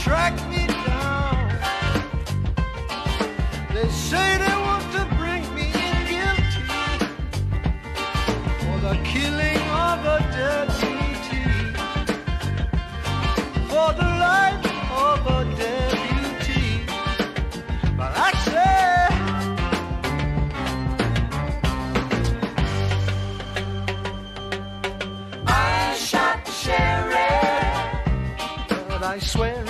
track me down. They say they want to bring me in guilty for the killing of a deputy, for the life of a deputy. But I say. I shot the but I swear.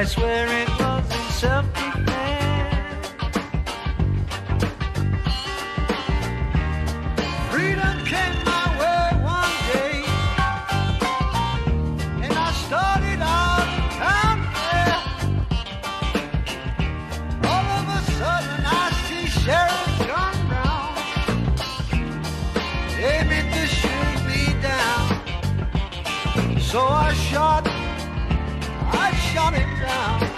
I swear it was in self-defense. Freedom came my way one day, and I started out town there. All of a sudden, I see Sheriff John Brown to shoot me down. So I shot, I shot him down.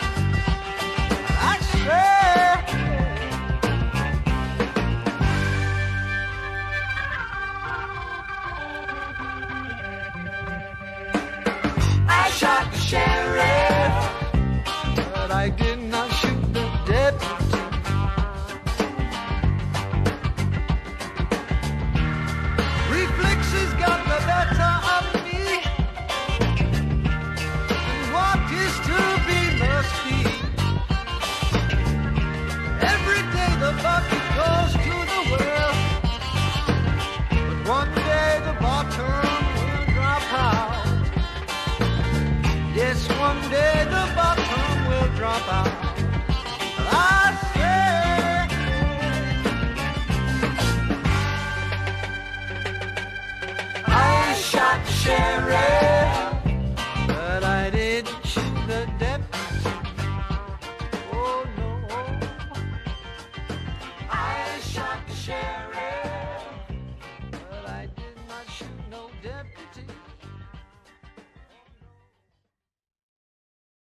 Out.